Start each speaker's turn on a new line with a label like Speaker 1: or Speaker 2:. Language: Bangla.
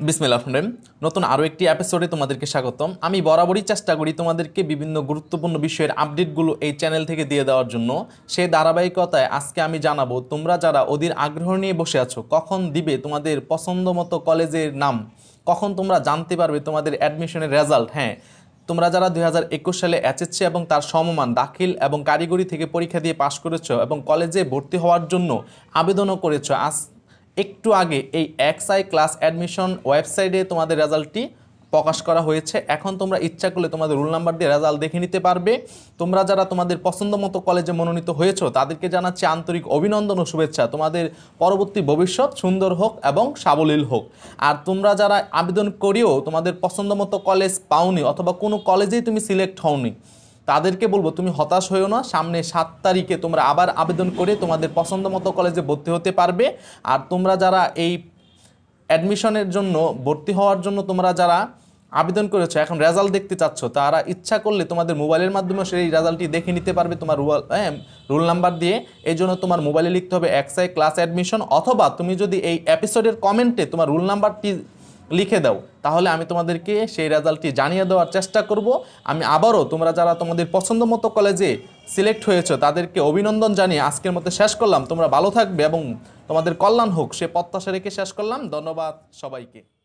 Speaker 1: বিসমিল্লাহ রহমান নতুন আরও একটি এপিসোডে তোমাদেরকে স্বাগতম। আমি বরাবরই চেষ্টা করি তোমাদেরকে বিভিন্ন গুরুত্বপূর্ণ বিষয়ের আপডেটগুলো এই চ্যানেল থেকে দিয়ে দেওয়ার জন্য। সেই ধারাবাহিকতায় আজকে আমি জানাব, তোমরা যারা ওদের আগ্রহ নিয়ে বসে আছো, কখন দিবে তোমাদের পছন্দ মতো কলেজের নাম? কখন তোমরা জানতে পারবে তোমাদের অ্যাডমিশনের রেজাল্ট হ্যাঁ তোমরা যারা দু হাজার একুশ সালে এসএসসি এবং তার সমমান, দাখিল এবং কারিগরি থেকে পরীক্ষা দিয়ে পাশ করেছ এবং কলেজে ভর্তি হওয়ার জন্য আবেদনও করেছ, আজ একটু আগে এই এক্সআই ক্লাস অ্যাডমিশন ওয়েবসাইটে তোমাদের রেজাল্টটি প্রকাশ করা হয়েছে। এখন তোমরা ইচ্ছা করলে তোমাদের রোল নাম্বার দিয়ে রেজাল্ট দেখে নিতে পারবে। তোমরা যারা তোমাদের পছন্দ মতো কলেজে মনোনীত হয়েছো, তাদেরকে জানাচ্ছি আন্তরিক অভিনন্দন ও শুভেচ্ছা। তোমাদের পরবর্তী ভবিষ্যৎ সুন্দর হোক এবং সাবলীল হোক। আর তোমরা যারা আবেদন করিও, তোমাদের পছন্দ মতো কলেজ পাওনি অথবা কোনো কলেজেই তুমি সিলেক্ট হওনি তাদেরকে বলব, তুমি হতাশ হয়েও না, সামনে সাত তারিখে তোমরা আবার আবেদন করে তোমাদের পছন্দ মতো কলেজে ভর্তি হতে পারবে। আর তোমরা যারা এই অ্যাডমিশনের জন্য ভর্তি হওয়ার জন্য তোমরা যারা আবেদন করেছ, এখন রেজাল্ট দেখতে চাচ্ছ, তারা ইচ্ছা করলে তোমাদের মোবাইলের মাধ্যমে সেই রেজাল্টটি দেখে নিতে পারবে তোমার রুয়াল হ্যাঁ রোল নাম্বার দিয়ে। এই জন্য তোমার মোবাইলে লিখতে হবে এক্সআই ক্লাস অ্যাডমিশন অথবা তুমি যদি এই এপিসোডের কমেন্টে তোমার রোল নাম্বারটি লিখে দাও। তাহলে আমি তোমাদেরকে সেই রেজাল্টটি জানিয়ে দেওয়ার চেষ্টা করব। আমি আবারও তোমরা যারা তোমাদের পছন্দ মতো কলেজে সিলেক্ট হয়েছো, তাদেরকে অভিনন্দন জানিয়ে আজকের মতো শেষ করলাম। তোমরা ভালো থাকবে এবং তোমাদের কল্যাণ হোক, সে প্রত্যাশা রেখে শেষ করলাম। ধন্যবাদ সবাইকে।